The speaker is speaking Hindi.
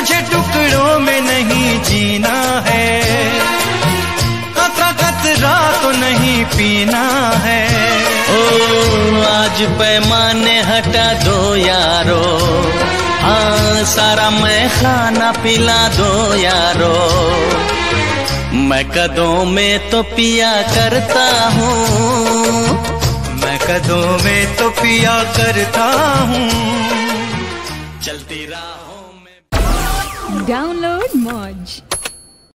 मुझे टुकड़ों में नहीं जीना है। कतरा कतरा तो नहीं पीना है। ओ आज पैमाने हटा दो यारो। हाँ सारा मैं खाना पिला दो यारो। मैं कदों में तो पिया करता हूँ। मैं कदों में तो पिया करता हूँ। चलती राहों Download Modge.